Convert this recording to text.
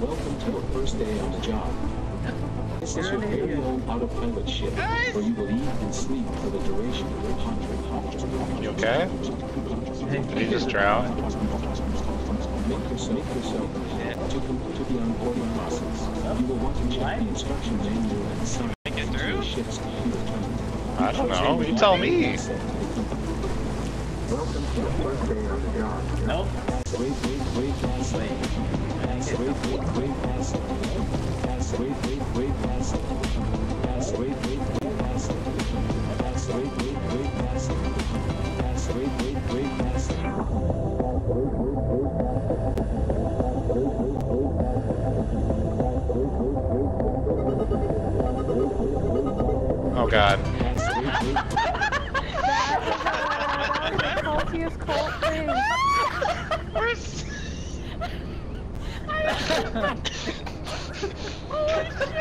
Welcome to your first day on the job. This is your very own autopilot ship, where you will eat and sleep for the duration of your contract. You okay? Did he just drown? Make yourself, make yourself to complete the onboarding process. You will want to check the instruction manual and sign Get to through? your ship's computer terminal. I don't know. You tell me. Welcome to your first day on the job. Nope. Wait, wait, wait, pass. Pass, wait, wait, wait, pass. Pass, wait, wait, wait, pass. Pass, wait, wait, wait, pass. Pass, wait, wait, wait, pass. Pass, wait, wait, wait, pass. Oh god. Pass, wait, wait, That was the saltiest cold thing oh,